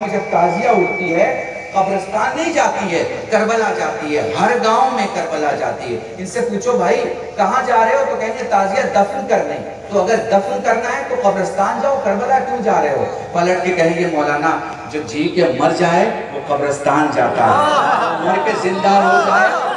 जब ताजिया उठती है कब्रस्तान नहीं जाती है करबला जाती है हर गाँव में करबला जाती है। इनसे पूछो भाई कहाँ जा रहे हो? तो कहेंगे ताजिया दफन करने। तो अगर दफन करना है तो कब्रिस्तान जाओ करबला क्यों जा रहे हो? पलट के कहेंगे मौलाना जो जी के मर जाए वो कब्रिस्तान जाता है। हाँ। मर के ज़िंदा हो जाए